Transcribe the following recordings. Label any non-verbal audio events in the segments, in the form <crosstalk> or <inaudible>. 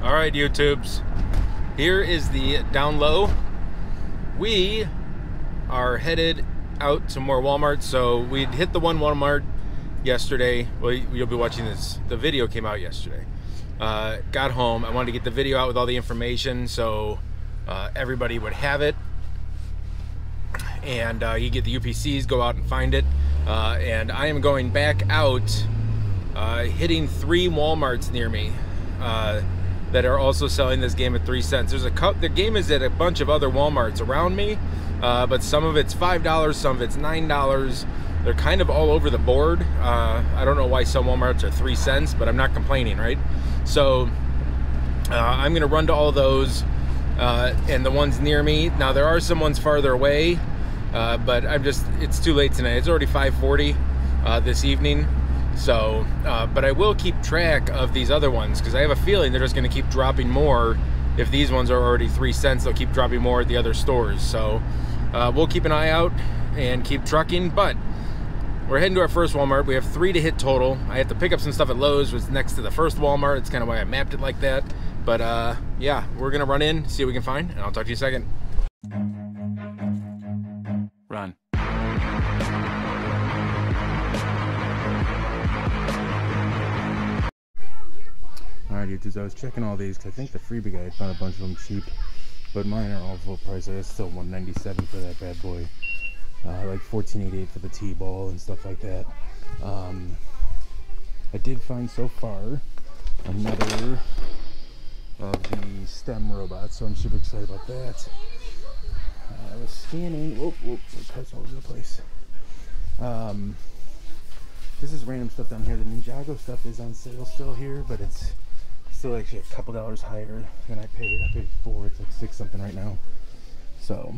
All right, YouTubes. Here is the down low. We are headed out to more Walmart. So we hit the one Walmart yesterday. Well, you'll be watching this. The video came out yesterday. Uh, got home. I wanted to get the video out with all the information so uh, everybody would have it. And uh, you get the UPCs, go out and find it. Uh, and I am going back out, uh, hitting three Walmarts near me. Uh, that are also selling this game at three cents. There's a cup. The game is at a bunch of other WalMarts around me, uh, but some of it's five dollars, some of it's nine dollars. They're kind of all over the board. Uh, I don't know why some WalMarts are three cents, but I'm not complaining, right? So uh, I'm gonna run to all those uh, and the ones near me. Now there are some ones farther away, uh, but I'm just it's too late tonight. It's already 5:40 uh, this evening. So, uh, but I will keep track of these other ones because I have a feeling they're just going to keep dropping more. If these ones are already three cents, they'll keep dropping more at the other stores. So, uh, we'll keep an eye out and keep trucking. But we're heading to our first Walmart. We have three to hit total. I have to pick up some stuff at Lowe's, was next to the first Walmart. It's kind of why I mapped it like that. But uh, yeah, we're gonna run in, see what we can find, and I'll talk to you in a second. Alright dudes, I was checking all these because I think the freebie guy found a bunch of them cheap. But mine are all full price. It's still 197 for that bad boy. Uh, like 1488 for the T-ball and stuff like that. Um, I did find so far another of the STEM robots, so I'm super excited about that. Uh, I was scanning. Whoop, whoop, cuts all over the place. Um, this is random stuff down here. The Ninjago stuff is on sale still here, but it's still actually a couple dollars higher than I paid. I paid four, it's like six something right now. So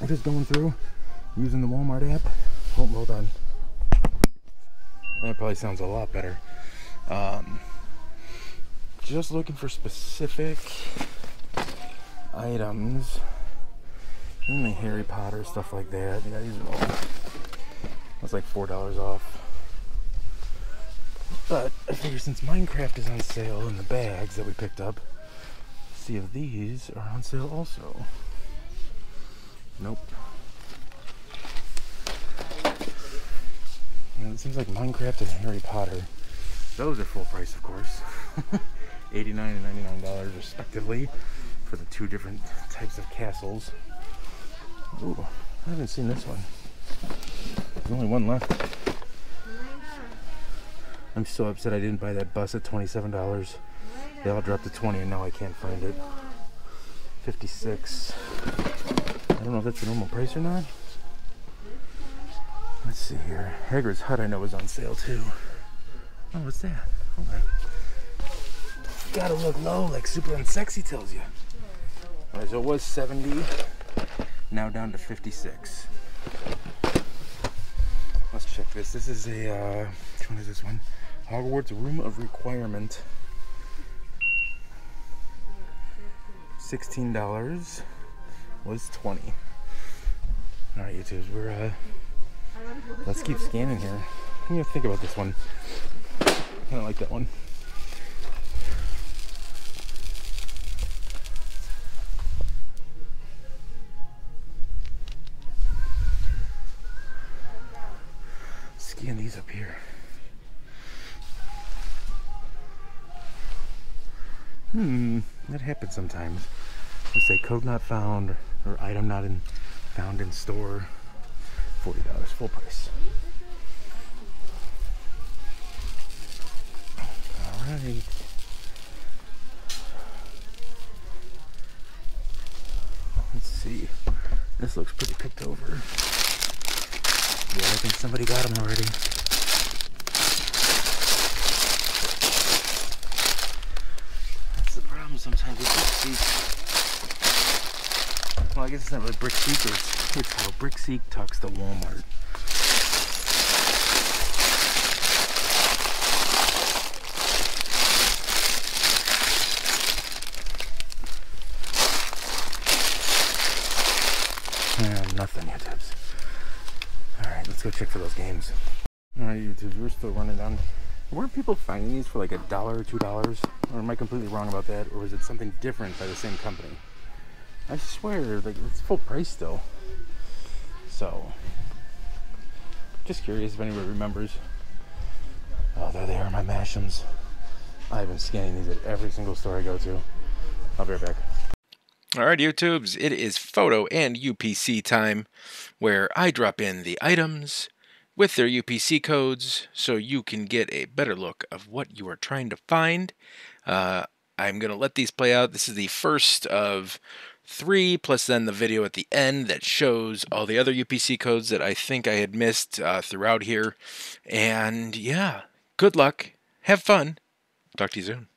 I'm just going through using the Walmart app. Oh, hold on. That probably sounds a lot better. Um, just looking for specific items. Mainly Harry Potter, stuff like that. Yeah, these are all. That's like four dollars off. But I figure since Minecraft is on sale in the bags that we picked up, see if these are on sale also. Nope. And it seems like Minecraft and Harry Potter. Those are full price, of course. <laughs> 89 and 99 dollars respectively for the two different types of castles. Ooh, I haven't seen this one. There's only one left. I'm so upset I didn't buy that bus at $27. They all dropped to 20 and now I can't find it. 56. I don't know if that's the normal price or not. Let's see here. Hagrid's Hut I know is on sale too. Oh, what's that? Gotta look low like super unsexy tells you. Alright, so it was 70, now down to 56. Let's check this. This is a, uh, which one is this one? Hogwarts Room of Requirement. $16 was 20 Alright, YouTubes, we're, uh, let's keep scanning here. Do you think about this one? I kind of like that one. Scan these up here. Hmm, that happens sometimes. Let's say code not found or item not in found in store. Forty dollars full price. All right. Let's see. This looks pretty picked over. Yeah, I think somebody got them already. That's the problem sometimes with Brick Seek. Well, I guess it's not really Brick Seek, it's, it's how Brick Seek talks to Walmart. Nothing yet, Tibbs. Alright, let's go check for those games. Alright, YouTube, we're still running down Weren't people finding these for like a dollar or two dollars? Or am I completely wrong about that? Or is it something different by the same company? I swear, like it's full price still. So, just curious if anyone remembers. Oh, there they are, my Mash'ems. I've been scanning these at every single store I go to. I'll be right back. All right, YouTubes, it is photo and UPC time where I drop in the items with their UPC codes so you can get a better look of what you are trying to find. Uh, I'm going to let these play out. This is the first of three, plus then the video at the end that shows all the other UPC codes that I think I had missed uh, throughout here. And yeah, good luck. Have fun. Talk to you soon.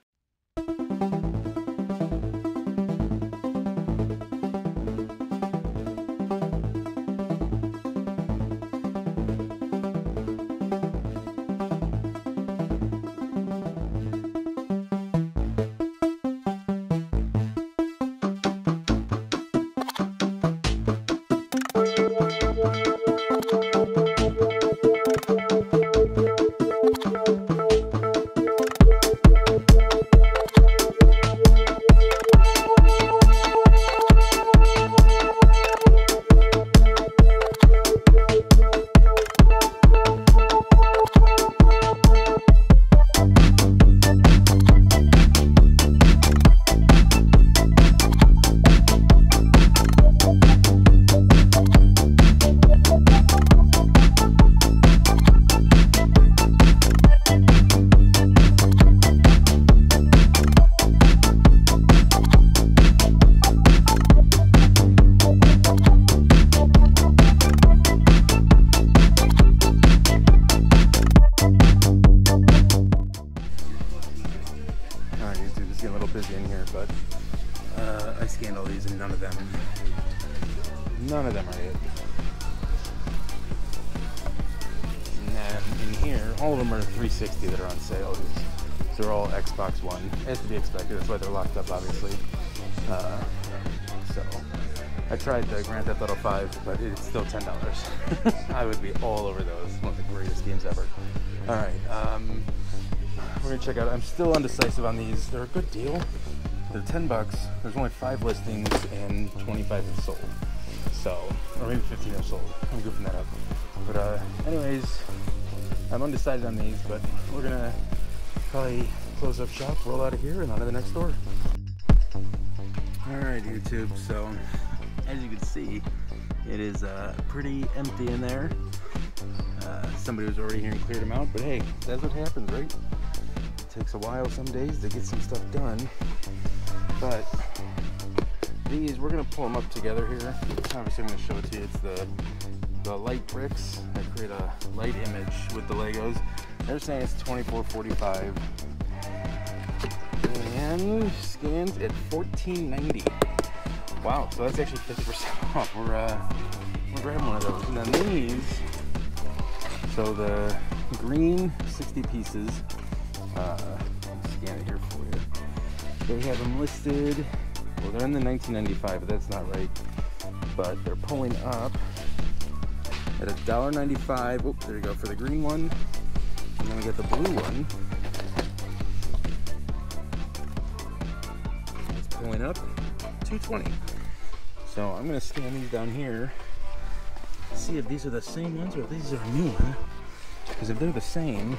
Expected. That's why they're locked up, obviously. Uh, so I tried the Grand Theft Auto 5, but it's still $10. <laughs> I would be all over those. One of the greatest games ever. All right. Um, we're gonna check out. I'm still undecisive on these. They're a good deal. They're 10 bucks. There's only five listings and 25 have sold. So, or maybe 15 have sold. I'm goofing that up. But uh, anyways, I'm undecided on these, but we're gonna probably close up shop, roll out of here, and on to the next door. All right, YouTube. So, as you can see, it is uh, pretty empty in there. Uh, somebody was already here and cleared them out, but hey, that's what happens, right? It takes a while some days to get some stuff done. But these, we're gonna pull them up together here. Obviously, I'm gonna show it to you. It's the the light bricks that create a light image with the Legos. They're saying it's 24.45 and scans at 14.90. Wow, so that's actually 50% <laughs> off. We're uh, we're grabbing one of those. And then these, so the green 60 pieces uh, scan it here for you. They have them listed. Well, they're in the 1995, but that's not right. But they're pulling up at $1.95. Oh, there you go for the green one. And then we got the blue one. Pulling up 220. So I'm gonna scan these down here. See if these are the same ones or if these are a new one. Because if they're the same,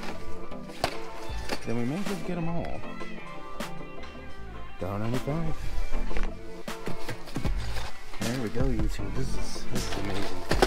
then we may just get them all. Down $1.95. There we go, YouTube. This is this is amazing.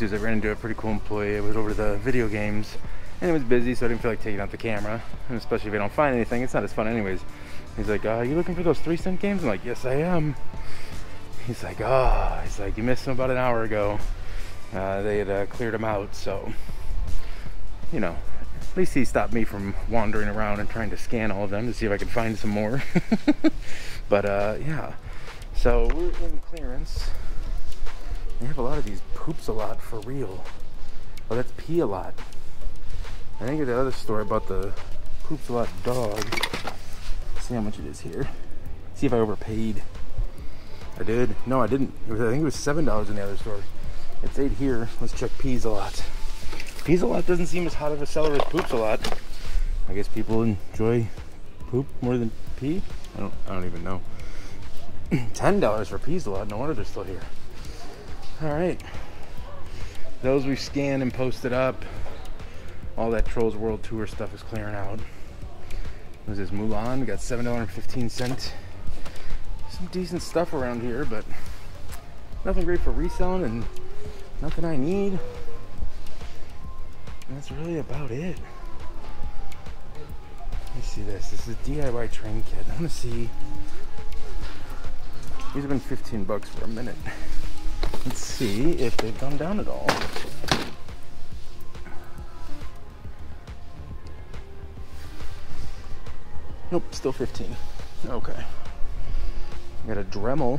I ran into a pretty cool employee. It was over the video games and it was busy, so I didn't feel like taking out the camera. And especially if I don't find anything, it's not as fun anyways. He's like, uh, you looking for those three cent games? I'm like, yes, I am. He's like, oh, he's like, you missed them about an hour ago. Uh, they had uh, cleared them out, so, you know, at least he stopped me from wandering around and trying to scan all of them to see if I could find some more. <laughs> but, uh, yeah. So, we're in clearance. They have a lot of these poops a lot for real. Oh, that's pee a lot. I think at the other store I bought the poops a lot dog. Let's see how much it is here. See if I overpaid. I did. No, I didn't. Was, I think it was seven dollars in the other store. It's eight here. Let's check peas a lot. Peas a lot doesn't seem as hot of a seller as poops a lot. I guess people enjoy poop more than pee. I don't. I don't even know. <clears throat> Ten dollars for peas a lot. No wonder they're still here. All right. Those we scanned and posted up. All that Trolls World Tour stuff is clearing out. this is Mulan? We got seven dollar and fifteen cent. Some decent stuff around here, but nothing great for reselling and nothing I need. And that's really about it. Let me see this. This is a DIY train kit. I want to see. These have been 15 bucks for a minute. See if they've gone down at all. Nope, still 15. Okay. Got a Dremel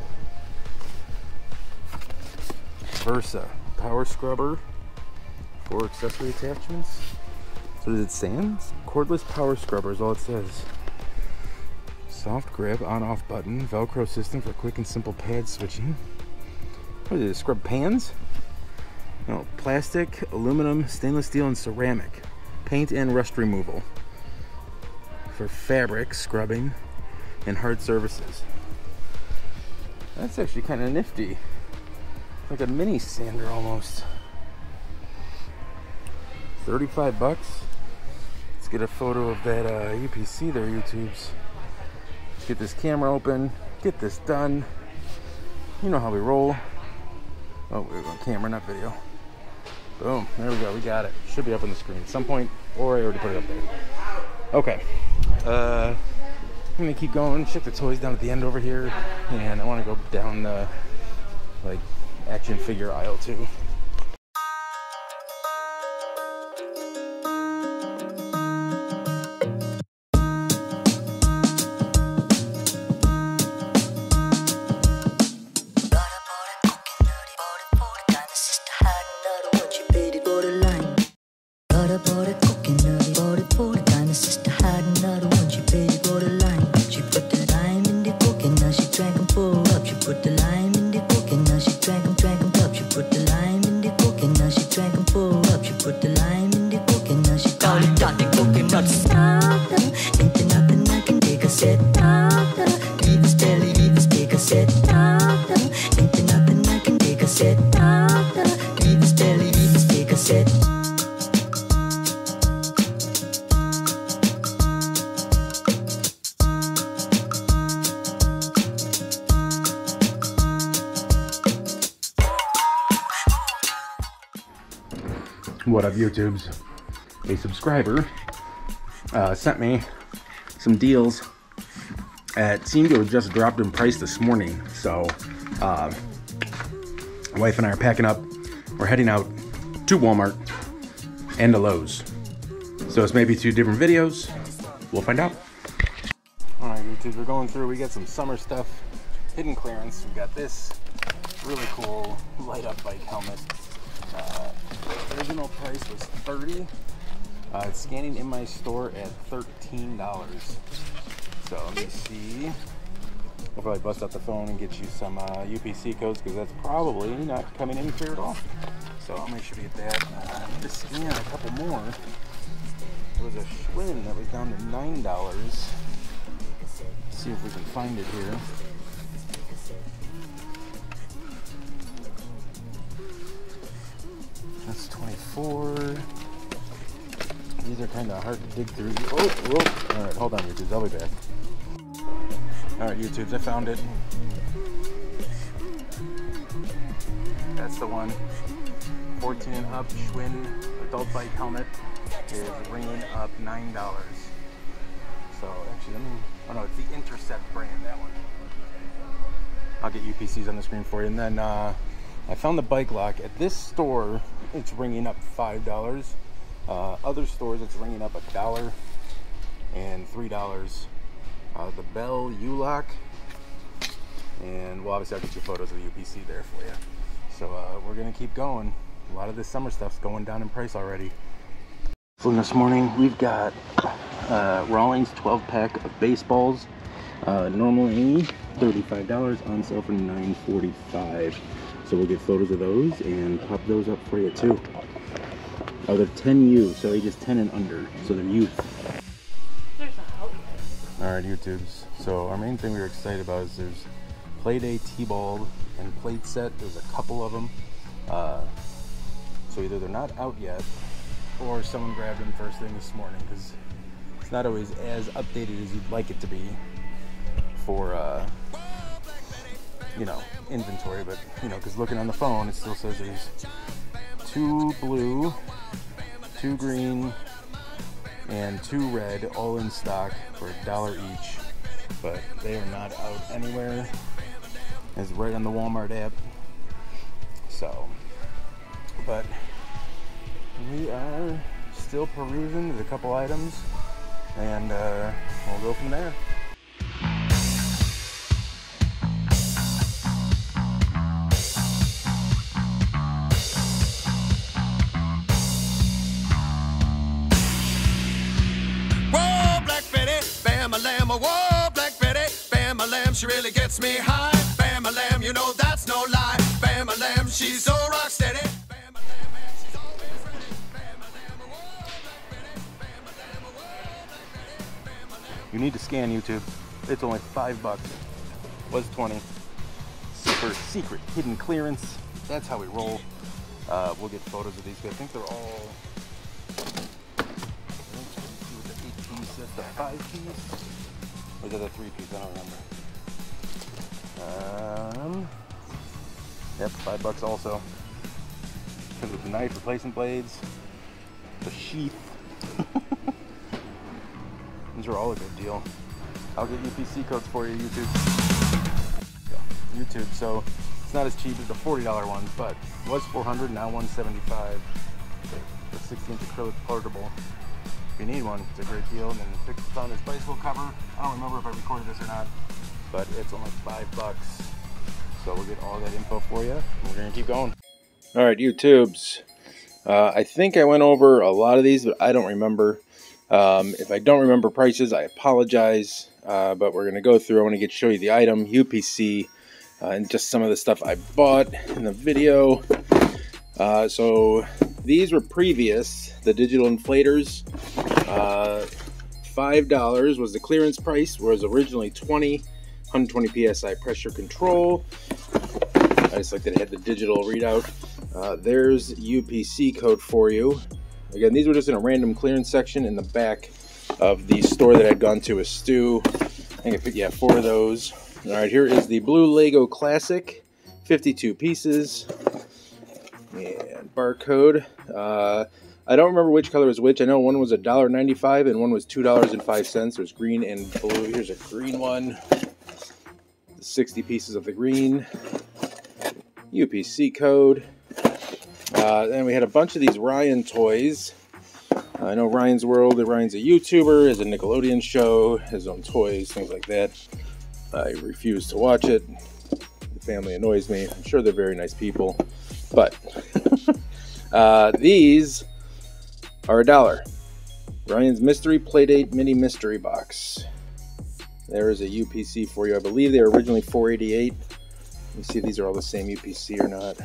Versa power scrubber for accessory attachments. So does it stands? Cordless power scrubber is all it says. Soft grip, on-off button, Velcro system for quick and simple pad switching. What is? Scrub pans? No, plastic, aluminum, stainless steel, and ceramic. Paint and rust removal. For fabric scrubbing and hard surfaces. That's actually kind of nifty. Like a mini sander almost. 35 bucks. Let's get a photo of that uh, UPC there, YouTubes. Let's get this camera open, get this done. You know how we roll. Oh, we're on camera, not video. Boom, there we go, we got it. Should be up on the screen at some point, or I already put it up there. Okay. Uh, I'm gonna keep going, check the toys down at the end over here, and I wanna go down the, like, action figure aisle too. What up, YouTubes? A subscriber uh, sent me some deals at seemed to have just dropped in price this morning. So, uh, my wife and I are packing up. We're heading out to Walmart and to Lowe's. So it's maybe two different videos. We'll find out. All right, YouTube, we're going through. We got some summer stuff, hidden clearance. We got this really cool light up bike helmet. Original price was 30 uh, It's scanning in my store at $13. So let me see. I'll probably bust out the phone and get you some uh, UPC codes because that's probably not coming in clear at all. So I'll make sure to get that. Uh, I need to scan a couple more. There was a Schwinn that was down to $9. see if we can find it here. 24. These are kind of hard to dig through. Oh, whoa. All right, hold on, YouTubes. I'll be back. All right, YouTubes, I found it. That's the one. 14 and up Schwinn adult bike helmet is ringing up $9. So actually, let me, oh no, it's the Intercept brand, that one. I'll get UPCs on the screen for you. And then uh, I found the bike lock. At this store, it's ringing up $5. Uh, other stores, it's ringing up a dollar and $3. Uh, the Bell U-Lock. And well, obviously I'll get you photos of the UPC there for you. So uh, we're gonna keep going. A lot of this summer stuff's going down in price already. So this morning we've got uh, Rawlings 12 pack of baseballs. Uh, normally $35 on sale for $9.45. So we'll get photos of those and pop those up for you too. Oh, they're 10U, so ages 10 and under. So they're youth. Alright, YouTubes. So our main thing we were excited about is there's Playday T-Ball and plate set. There's a couple of them. Uh, so either they're not out yet or someone grabbed them first thing this morning because it's not always as updated as you'd like it to be for uh, you know inventory but you know because looking on the phone it still says there's two blue two green and two red all in stock for a dollar each but they are not out anywhere. It's right on the walmart app. So but we are still perusing there's a couple items and uh, we'll go from there she really gets me high. Bam a lamb, you know that's no lie. Bam a lamb, she's so rock steady. You need to scan YouTube. It's only five bucks. Was 20. Super secret hidden clearance. That's how we roll. Uh, we'll get photos of these. I think they're all. I think the eight piece the five piece, or is that the three piece? I don't remember. Um, yep, five bucks also. Comes with the knife, replacement blades, the sheath. <laughs> These are all a good deal. I'll get UPC codes for you, YouTube. YouTube, so it's not as cheap as the $40 ones, but it was 400, now 175 The 16 inch acrylic portable. If you need one, it's a great deal. And then the fixed on this bicycle cover. I don't remember if I recorded this or not, but it's only five bucks. So we'll get all that info for you. We're gonna keep going. All right, YouTubes. Uh, I think I went over a lot of these, but I don't remember. Um, if I don't remember prices, I apologize. Uh, but we're to go through. I want to get show you the item, UPC, uh, and just some of the stuff I bought in the video. Uh, so these were previous, the digital inflators. Uh, $5 was the clearance price, whereas originally 20 120 psi pressure control. I just like that it had the digital readout. Uh, there's UPC code for you. Again, these were just in a random clearance section in the back of the store that I'd gone to with Stu. I think I picked, yeah, four of those. All right, here is the Blue Lego Classic, 52 pieces. And barcode. Uh, I don't remember which color was which. I know one was $1.95 and one was $2.05. There's green and blue. Here's a green one. 60 pieces of the green. UPC code. Uh, then we had a bunch of these Ryan toys. I know Ryan's World. Ryan's a YouTuber, has a Nickelodeon show, his own toys, things like that. I refuse to watch it. The family annoys me. I'm sure they're very nice people, but <laughs> uh, these are a dollar. Ryan's Mystery Playdate Mini Mystery Box. There is a UPC for you. I believe they were originally 488. Let me see if these are all the same UPC or not.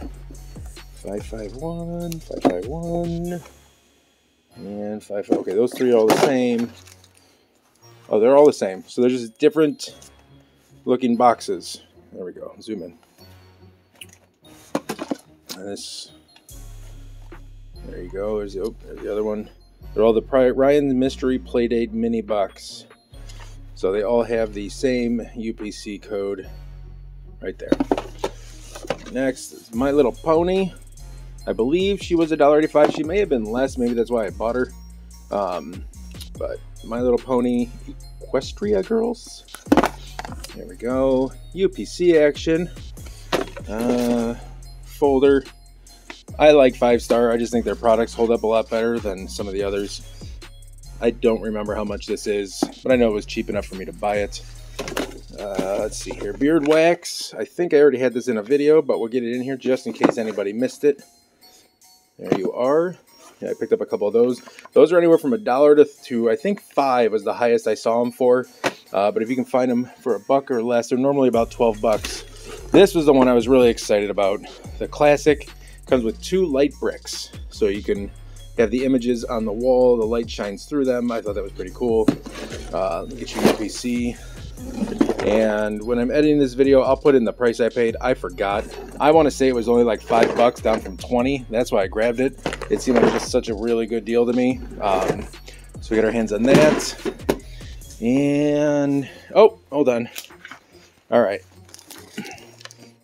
551, 551, and 5. Okay, those three are all the same. Oh, they're all the same. So they're just different looking boxes. There we go. Zoom in. And this. There you go. There's the, oh, there's the other one. They're all the Ryan Mystery Playdate Mini Box. So they all have the same UPC code right there. Next is My Little Pony. I believe she was $1.85. She may have been less. Maybe that's why I bought her. Um, but My Little Pony Equestria Girls. There we go. UPC action. Uh, folder. I like Five Star. I just think their products hold up a lot better than some of the others. I don't remember how much this is, but I know it was cheap enough for me to buy it. Uh, let's see here. Beard wax. I think I already had this in a video, but we'll get it in here just in case anybody missed it. There you are. Yeah, I picked up a couple of those. Those are anywhere from a dollar to, to I think five was the highest I saw them for. Uh, but if you can find them for a buck or less, they're normally about 12 bucks. This was the one I was really excited about. The classic comes with two light bricks, so you can have the images on the wall. The light shines through them. I thought that was pretty cool. Uh, get you UPC. And when I'm editing this video, I'll put in the price I paid. I forgot. I want to say it was only like five bucks down from 20. That's why I grabbed it. It seemed like just such a really good deal to me. Um, so we got our hands on that. And, oh, hold on. All right.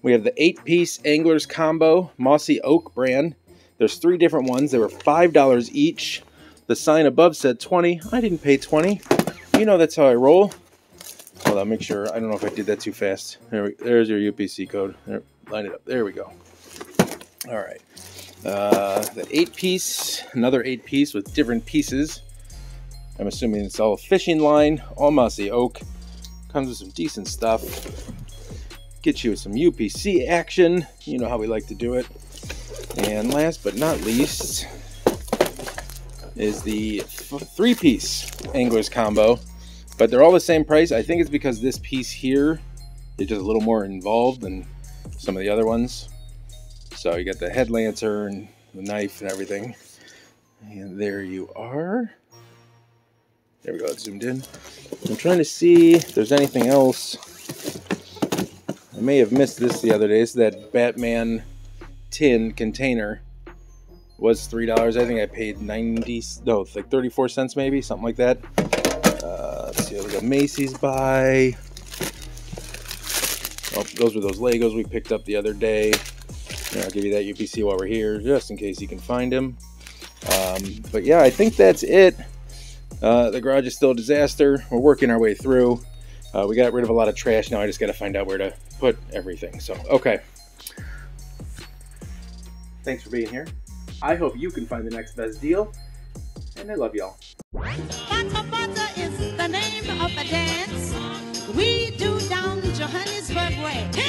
We have the eight piece Anglers Combo Mossy Oak brand. There's three different ones. They were $5 each. The sign above said 20. I didn't pay 20. You know that's how I roll. Hold on, make sure. I don't know if I did that too fast. There we, there's your UPC code. There, line it up. There we go. All right. Uh, the eight piece, another eight piece with different pieces. I'm assuming it's all fishing line, all mossy oak. Comes with some decent stuff. Get you some UPC action. You know how we like to do it. And last but not least is the three piece anglers combo but they're all the same price. I think it's because this piece here is just a little more involved than some of the other ones. So you got the head lantern, the knife and everything. And there you are. There we go, it's zoomed in. I'm trying to see if there's anything else. I may have missed this the other day. It's that Batman tin container was $3. I think I paid 90, no, like 34 cents maybe, something like that. Uh, let's see, we got Macy's buy. Oh, those were those Legos we picked up the other day. I'll give you that UPC while we're here, just in case you can find them. Um, but yeah, I think that's it. Uh, the garage is still a disaster. We're working our way through. Uh, we got rid of a lot of trash. Now I just got to find out where to put everything. So, okay. Thanks for being here. I hope you can find the next best deal, and I love y'all. Pata Pata is the name of a dance we do down Johannesburg way.